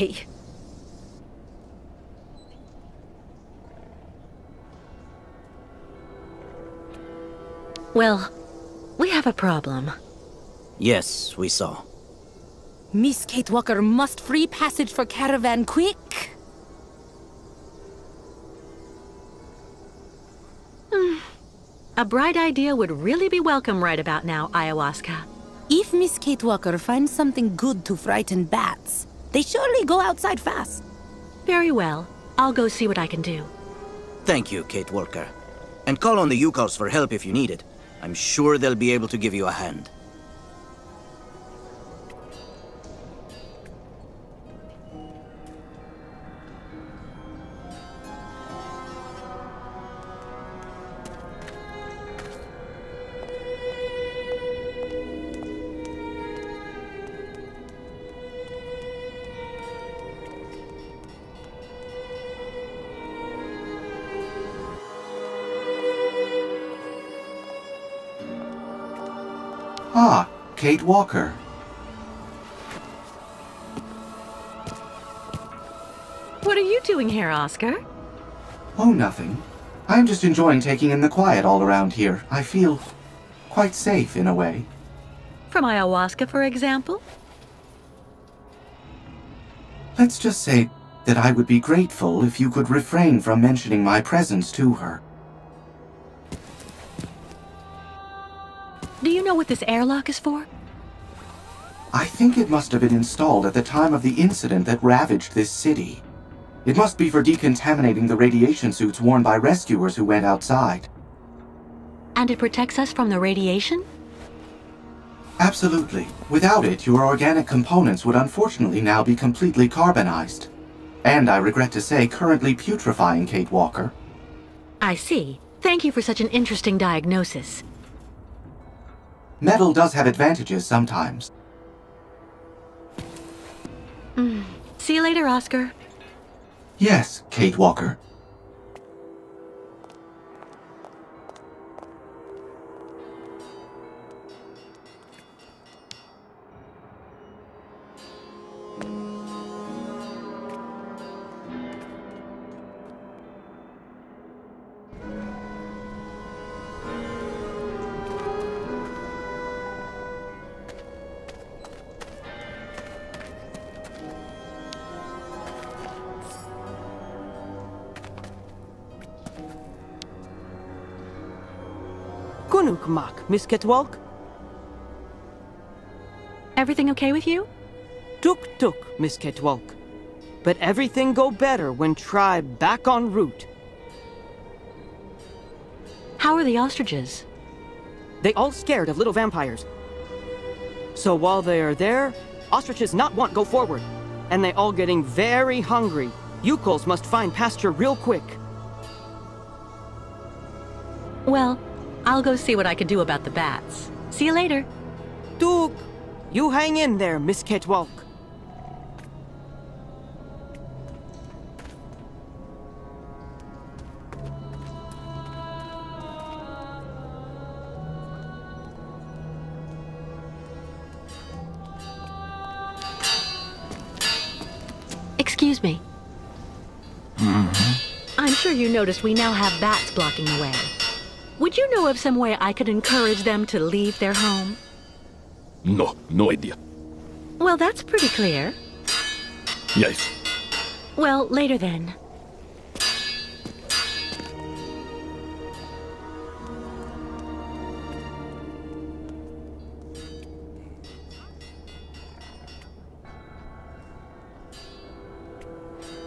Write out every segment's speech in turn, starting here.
Exactly. Well, we have a problem. Yes, we saw. Miss Kate Walker must free passage for caravan quick. Mm. A bright idea would really be welcome right about now, Ayahuasca. If Miss Kate Walker finds something good to frighten bats, they surely go outside fast. Very well. I'll go see what I can do. Thank you, Kate Walker. And call on the Youkols for help if you need it. I'm sure they'll be able to give you a hand. Kate Walker. What are you doing here, Oscar? Oh, nothing. I'm just enjoying taking in the quiet all around here. I feel quite safe in a way. From ayahuasca, for example? Let's just say that I would be grateful if you could refrain from mentioning my presence to her. Know what this airlock is for? I think it must have been installed at the time of the incident that ravaged this city. It must be for decontaminating the radiation suits worn by rescuers who went outside. And it protects us from the radiation? Absolutely. Without it, your organic components would unfortunately now be completely carbonized. And I regret to say, currently putrefying, Kate Walker. I see. Thank you for such an interesting diagnosis. Metal does have advantages sometimes. Hmm. See you later, Oscar. Yes, Kate Walker. Kunuk mak, Miss Ketwalk. Everything okay with you? Tuk tuk, Miss Ketwalk. But everything go better when tribe back en route. How are the ostriches? They all scared of little vampires. So while they are there, ostriches not want go forward. And they all getting very hungry. Yukos must find pasture real quick. Well, I'll go see what I can do about the bats. See you later. Tuk, you hang in there, Miss Ketwalk. Excuse me. Mm-hmm. I'm sure you noticed we now have bats blocking the way. Would you know of some way I could encourage them to leave their home? No, no idea. Well, that's pretty clear. Yes. Well, later then.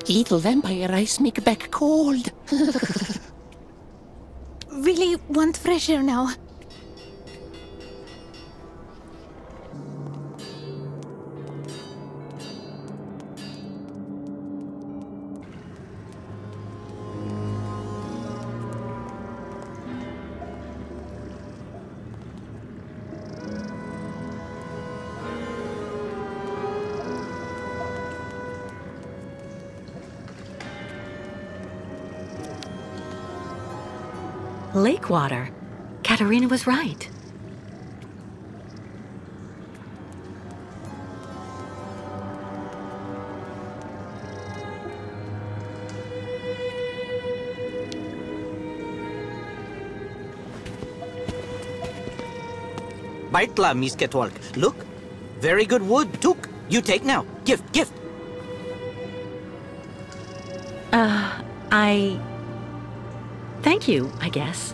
Little vampire ice make back cold. Really want fresh air now. lake water. Katerina was right. Baitla, Miss Ketwalk. Look, very good wood, Took. You take now. Gift, gift. Uh, I... Thank you, I guess.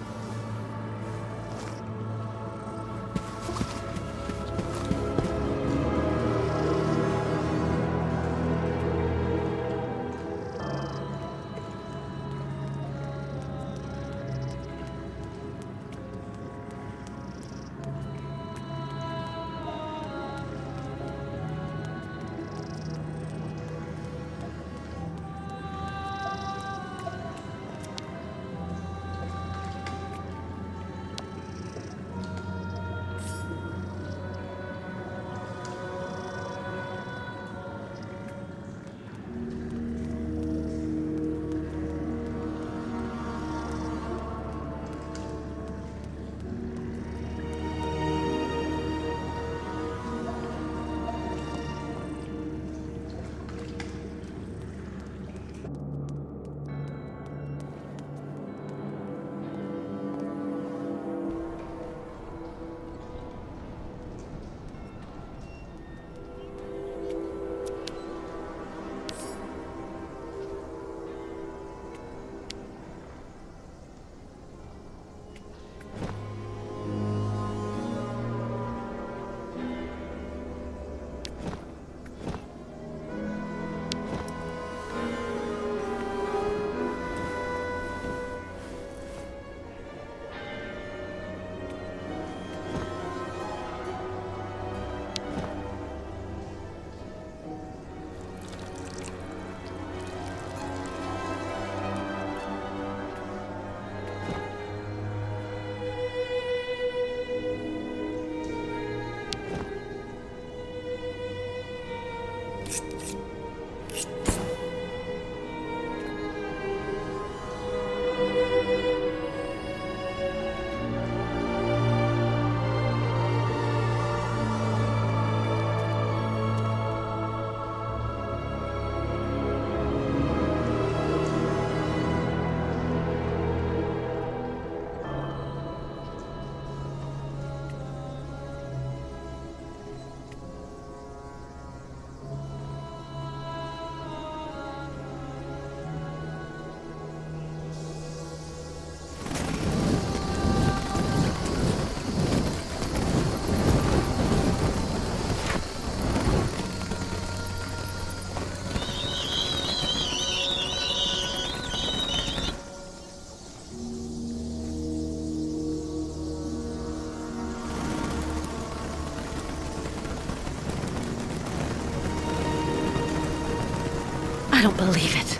I don't believe it.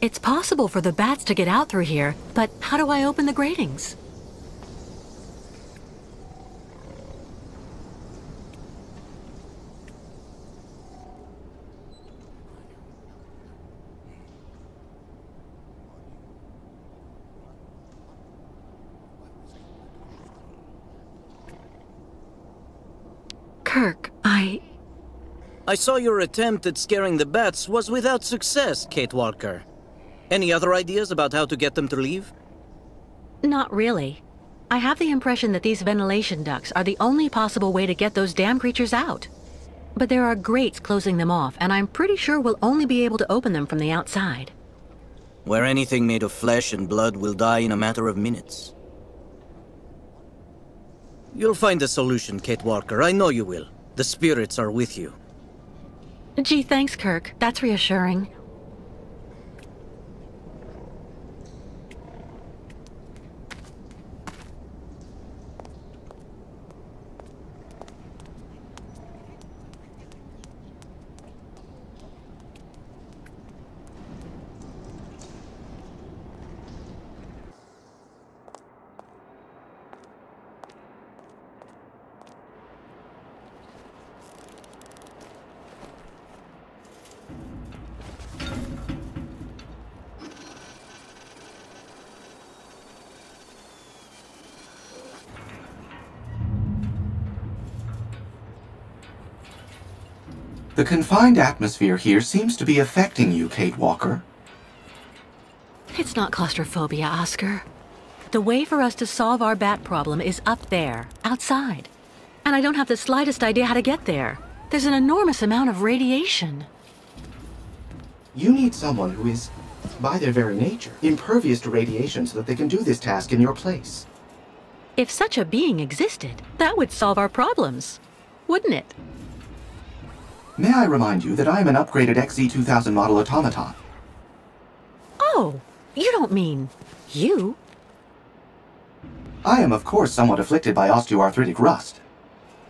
It's possible for the bats to get out through here, but how do I open the gratings? Kurk, I... I saw your attempt at scaring the bats was without success, Kate Walker. Any other ideas about how to get them to leave? Not really. I have the impression that these ventilation ducts are the only possible way to get those damn creatures out. But there are grates closing them off, and I'm pretty sure we'll only be able to open them from the outside. Where anything made of flesh and blood will die in a matter of minutes. You'll find a solution, Kate Walker. I know you will. The spirits are with you. Gee, thanks, Kurk. That's reassuring. The confined atmosphere here seems to be affecting you, Kate Walker. It's not claustrophobia, Oscar. The way for us to solve our bat problem is up there, outside. And I don't have the slightest idea how to get there. There's an enormous amount of radiation. You need someone who is, by their very nature, impervious to radiation so that they can do this task in your place. If such a being existed, that would solve our problems. Wouldn't it? May I remind you that I am an upgraded XZ2000 model automaton. Oh, you don't mean you? I am, of course, somewhat afflicted by osteoarthritic rust.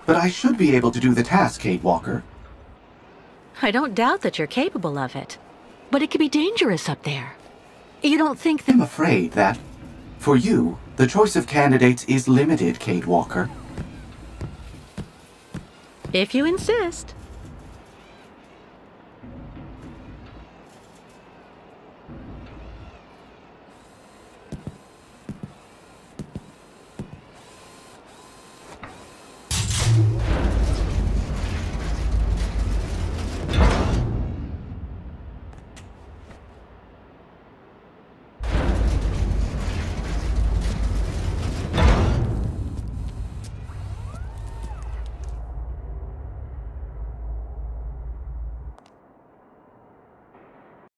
But I should be able to do the task, Kate Walker. I don't doubt that you're capable of it. But it could be dangerous up there. You don't think that... I'm afraid that, for you, the choice of candidates is limited, Kate Walker. If you insist.